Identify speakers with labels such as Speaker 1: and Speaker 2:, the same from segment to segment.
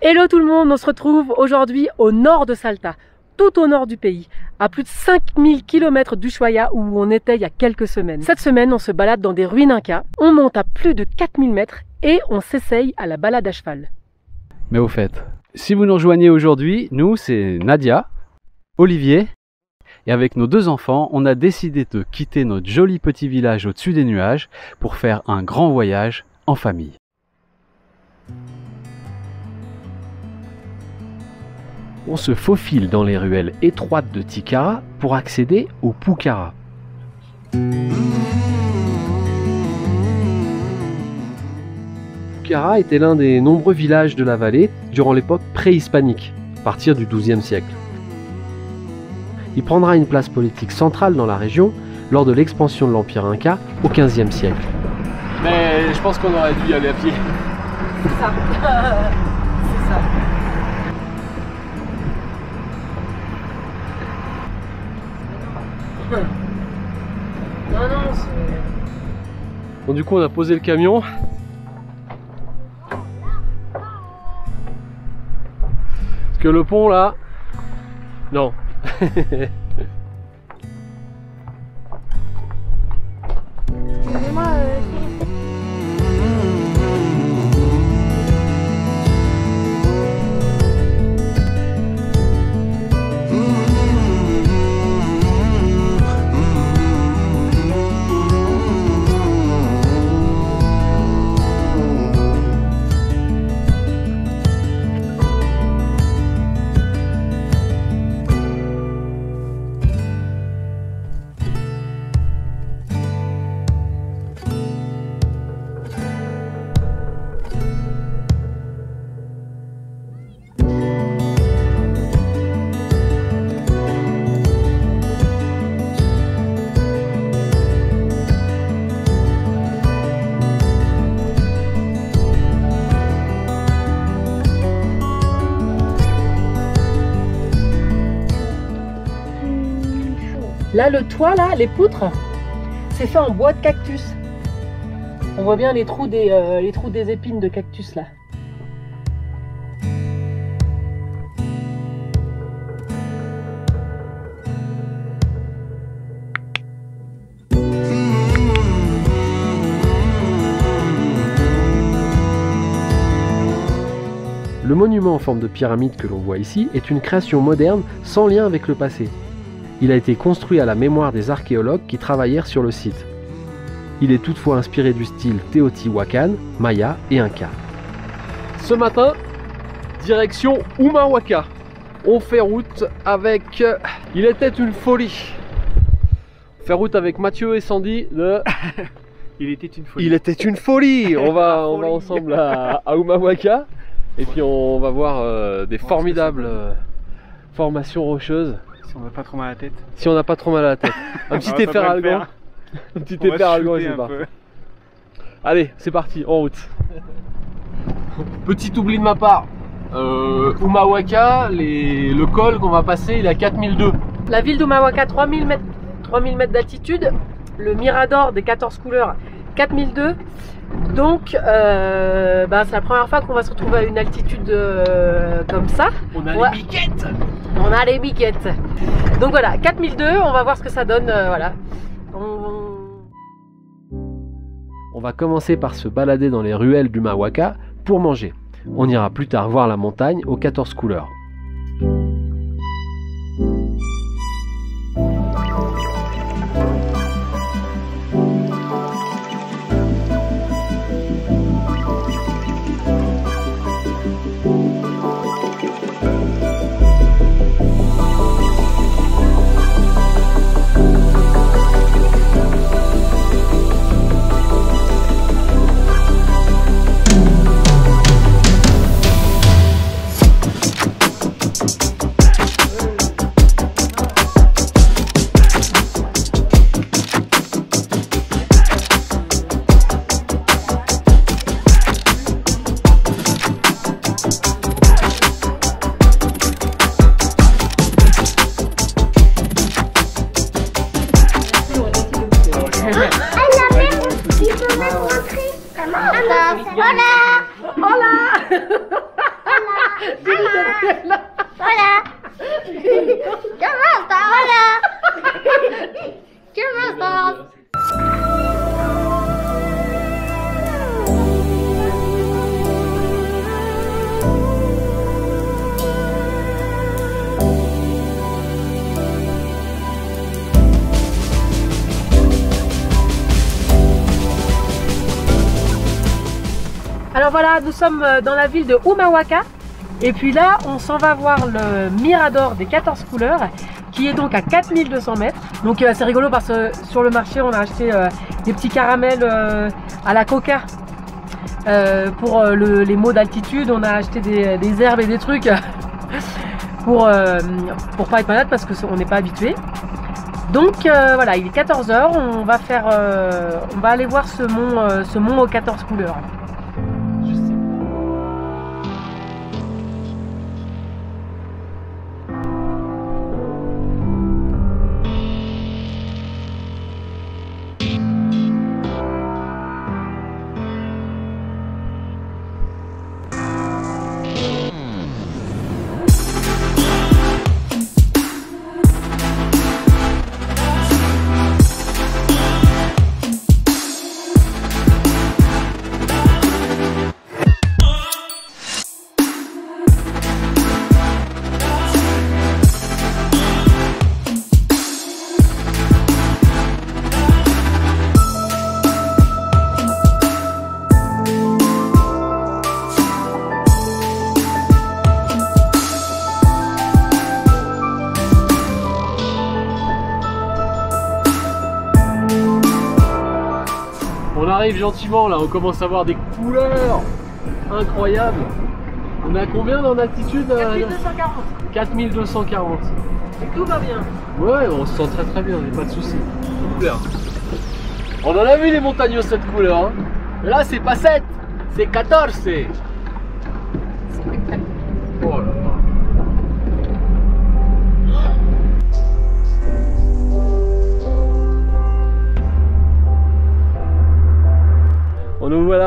Speaker 1: Hello tout le monde, on se retrouve aujourd'hui au nord de Salta, tout au nord du pays, à plus de 5000 km d'Ushuaia où on était il y a quelques semaines. Cette semaine, on se balade dans des ruines incas, on monte à plus de 4000 mètres et on s'essaye à la balade à cheval.
Speaker 2: Mais au fait, si vous nous rejoignez aujourd'hui, nous c'est Nadia, Olivier, et avec nos deux enfants, on a décidé de quitter notre joli petit village au-dessus des nuages pour faire un grand voyage en famille. On se faufile dans les ruelles étroites de Tikara pour accéder au Pucara. Pucara était l'un des nombreux villages de la vallée durant l'époque préhispanique, à partir du XIIe siècle. Il prendra une place politique centrale dans la région lors de l'expansion de l'Empire Inca au XVe siècle. Mais je pense qu'on aurait dû y aller à pied.
Speaker 1: C'est ça. Non, non, c'est...
Speaker 2: Bon, du coup, on a posé le camion. Parce que le pont là. Non.
Speaker 1: Là, le toit, là, les poutres, c'est fait en bois de cactus. On voit bien les trous des, euh, les trous des épines de cactus, là.
Speaker 2: Le monument en forme de pyramide que l'on voit ici est une création moderne sans lien avec le passé. Il a été construit à la mémoire des archéologues qui travaillèrent sur le site. Il est toutefois inspiré du style Teotihuacan, Maya et Inca. Ce matin, direction Humahuaca. On fait route avec Il était une folie. On fait route avec Mathieu et Sandy de
Speaker 3: Il était une folie.
Speaker 2: Il était une folie. On va, on va
Speaker 3: Folie.
Speaker 2: ensemble à, à Humahuaca et puis on va voir euh, des
Speaker 3: ça
Speaker 2: formidables euh, formations rocheuses.
Speaker 3: Si on n'a pas trop mal à la tête.
Speaker 2: Si on n'a pas trop mal à la tête. Un petit
Speaker 3: Ah,
Speaker 2: effet algan. Un petit effet algan parti.
Speaker 3: peu.
Speaker 2: Allez, c'est parti, en route. Petit oubli de ma part. Euh, Umawaka, les- le col qu'on va passer, il est à 4002.
Speaker 1: La ville d'Umawaka, 3000 mètres, 3000 mètres d'altitude. Le Mirador des 14 couleurs, 4002. Donc, euh, bah, c'est la première fois qu'on va se retrouver à une altitude euh, comme ça.
Speaker 2: On a
Speaker 1: Ouais.
Speaker 2: les biquettes
Speaker 1: On a les biquettes. Donc voilà, 4002, on va voir ce que ça donne. euh, voilà. On-
Speaker 2: On va commencer par se balader dans les ruelles du Mawaka pour manger. On ira plus tard voir la montagne aux 14 couleurs.
Speaker 1: Nous sommes euh, dans la ville de Umawaka. Et puis là, on s'en va voir le Mirador des 14 couleurs, qui est donc à 4200 mètres. Donc euh, c'est rigolo parce que sur le marché, on a acheté euh, des petits caramels euh, à la coca. Euh, pour euh, le- les mots d'altitude, on a acheté des, herbes et des trucs pour, euh, pour pas être malade parce qu'on n'est pas habitué. Donc euh, voilà, il est 14h, on va faire euh, on va aller voir ce mont, euh, ce mont aux 14 couleurs.
Speaker 2: Arrive gentiment là, on commence à voir des couleurs incroyables. On est à combien en altitude euh,
Speaker 1: 4240
Speaker 2: 4240.
Speaker 1: et tout va bien.
Speaker 2: Ouais, on se sent très très bien, il pas de soucis. On en a vu les montagnes cette couleur. Hein. Mais là, c'est pas 7, c'est 14.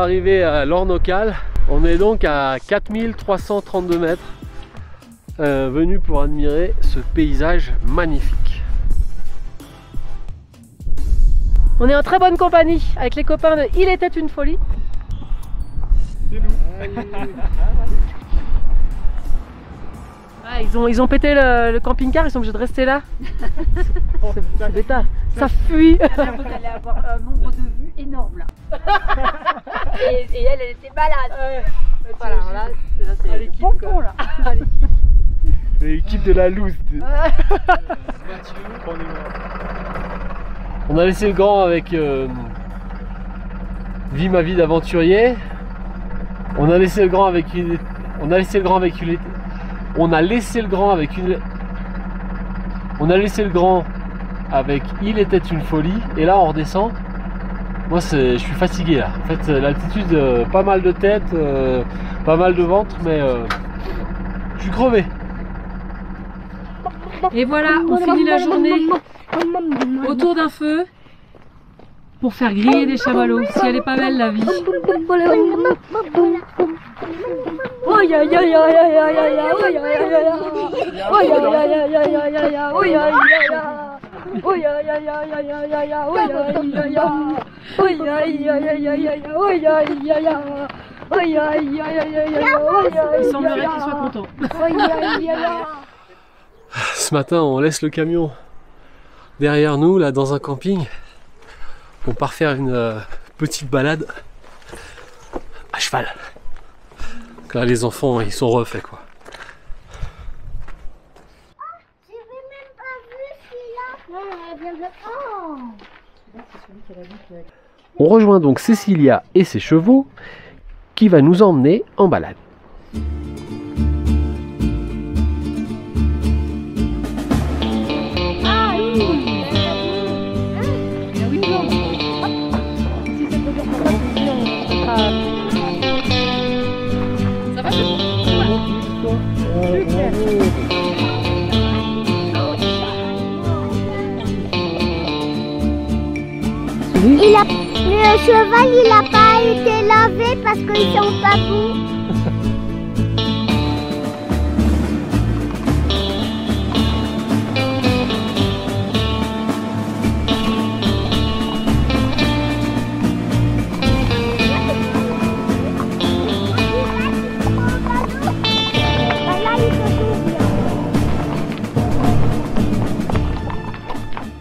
Speaker 2: Arrivé à l'Ornocal. On est donc à 4332 mètres. Euh, venu pour admirer ce paysage magnifique.
Speaker 1: On est en très bonne compagnie avec les copains de Il était une folie. Ah, ils, ont, ils ont pété le, le camping-car, ils sont obligés de rester là. C'est bêta. Ça fuit.
Speaker 4: Vous allez avoir un nombre de vues énorme là. et, et elle, elle était malade. Voilà, là, là
Speaker 1: À
Speaker 4: c'est
Speaker 1: l'équipe,
Speaker 4: bon con là.
Speaker 2: L'équipe de la loose. On a laissé le grand avec euh, Vie ma vie d'aventurier. On a laissé le grand avec une. On a laissé le grand avec une. On a laissé le grand avec une. On a laissé le grand avec Il était une folie. Et là on redescend. Moi. Je suis fatigué là. En fait euh, l'altitude, euh, pas mal de tête, euh, pas mal de ventre, mais je suis crevé.
Speaker 1: Et voilà, on finit la journée autour d'un feu pour faire griller des chamallows. Si elle est pas belle la vie. Il semblerait qu'il soit content.
Speaker 2: Ce matin, on laisse le camion derrière nous, là, dans un camping. On part faire une petite balade à cheval. Donc Là, les enfants, ils sont refaits, quoi.
Speaker 5: Oh
Speaker 2: On rejoint donc Cécilia et ses chevaux, qui va nous emmener en balade.
Speaker 5: Il a... Le cheval, il n'a pas été lavé parce qu'ils sont pas beaux.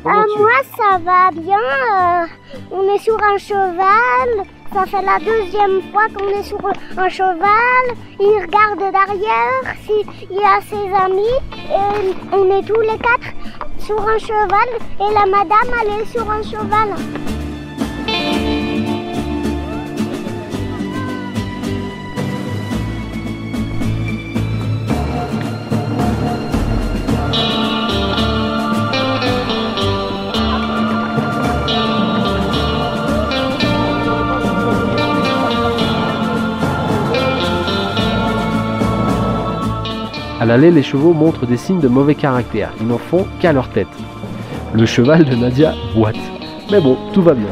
Speaker 6: Ah, moi, ça va bien. Euh on est sur un cheval. Ça fait la deuxième fois qu'on est sur un cheval. Il regarde derrière s'il y a ses amis. Et on est tous les quatre sur un cheval. Et la madame, elle est sur un cheval.
Speaker 2: À l'aller, les chevaux montrent des signes de mauvais caractère. Ils n'en font qu'à leur tête. Le cheval de Nadia boite. Mais bon, tout va bien.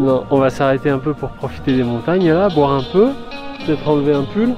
Speaker 2: Non, on va s'arrêter un peu pour profiter des montagnes là, boire un peu, peut-être enlever un pull.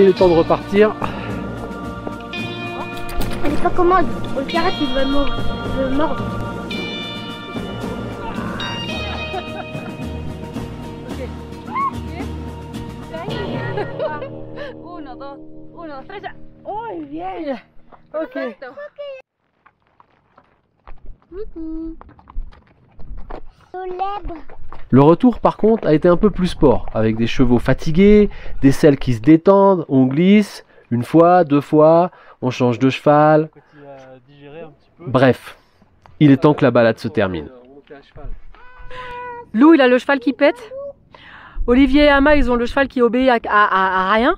Speaker 2: Il est temps de repartir.
Speaker 6: Elle est pas commode. Le carré, il va me me mordre.
Speaker 4: Uno, tres.
Speaker 1: Muy bien. Ok.
Speaker 4: Perfecto.
Speaker 6: Soleil.
Speaker 2: Le retour, par contre, a été un peu plus sport, avec des chevaux fatigués, des selles qui se détendent, on glisse, une fois, deux fois, on change de cheval.
Speaker 3: Peu.
Speaker 2: Bref, il est temps que la balade se termine.
Speaker 1: Lou, il a le cheval qui pète. Olivier et Ama, ils ont le cheval qui obéit à, à- à- à rien.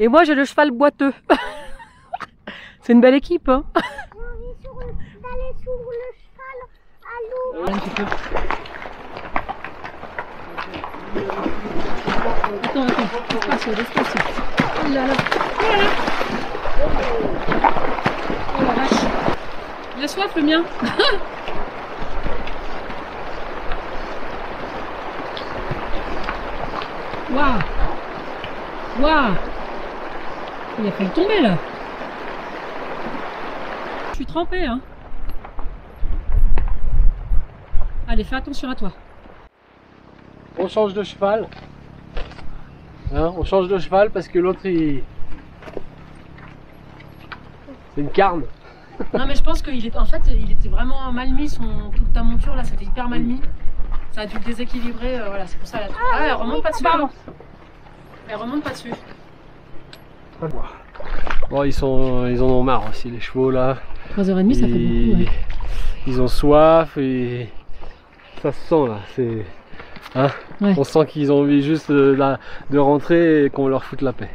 Speaker 1: Et moi, j'ai le cheval boiteux. C'est une belle équipe. Hein
Speaker 6: On est sur le, d'aller sur le cheval à l'eau.
Speaker 1: Attends, attends, despacio, despacio. Oh là là. Oh là là. Oh la vache. Il a soif le mien. Waouh. Waouh. Il a failli tomber là. Je suis trempée hein. Allez, fais attention à toi.
Speaker 2: On change de cheval. Hein, on change de cheval parce que l'autre il. C'est une carne.
Speaker 1: Non mais je pense qu'il est en fait il était vraiment mal mis son toute ta monture là c'était hyper mal mis. Ça a dû le déséquilibrer euh, voilà c'est pour ça la Ah elle remonte pas dessus. hein. Elle remonte pas dessus.
Speaker 2: Bon, ils, sont, ils en ont marre aussi, les chevaux là.
Speaker 1: 3h30 ça fait beaucoup. ouais.
Speaker 2: Ils ont soif et ça se sent là. C'est, hein
Speaker 1: Ouais.
Speaker 2: On sent qu'ils ont envie juste de, rentrer et qu'on leur foute la paix.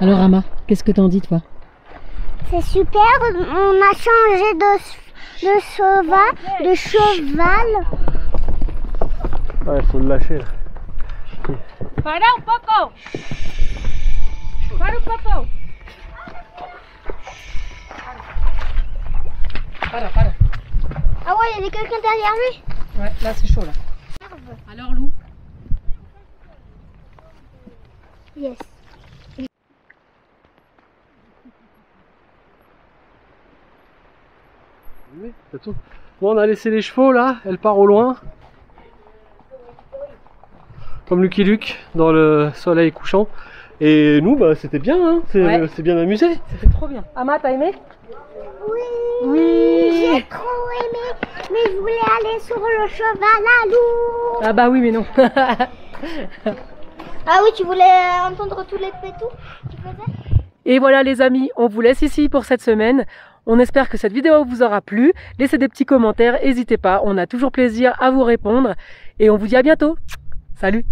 Speaker 1: Alors Ama, qu'est-ce que t'en dis toi?
Speaker 6: C'est super, on a changé de, de cheval, de cheval.
Speaker 2: Ouais, faut le lâcher là.
Speaker 4: Para un poco. Para un poco.
Speaker 1: Para, para.
Speaker 6: Ah ouais, il y avait quelqu'un derrière lui?
Speaker 1: Ouais, là c'est chaud là. Alors Lou
Speaker 6: Yes.
Speaker 2: Oui, c'est tout. Bon, on a laissé les chevaux là, elle part au loin. Comme Lucky Luke dans le soleil couchant. Et nous, bah, c'était bien, hein c'est
Speaker 1: Ouais.
Speaker 2: c'est bien amusé.
Speaker 1: C'était trop bien. Ama, t'as aimé?
Speaker 6: Oui.
Speaker 1: Oui
Speaker 6: J'ai trop aimé, mais je voulais aller sur le cheval à loup.
Speaker 1: Ah bah oui mais non.
Speaker 6: Ah oui, tu voulais entendre tous les pétous tu
Speaker 1: Et voilà les amis, on vous laisse ici pour cette semaine. On espère que cette vidéo vous aura plu. Laissez des petits commentaires, n'hésitez pas, on a toujours plaisir à vous répondre. Et on vous dit à bientôt. Salut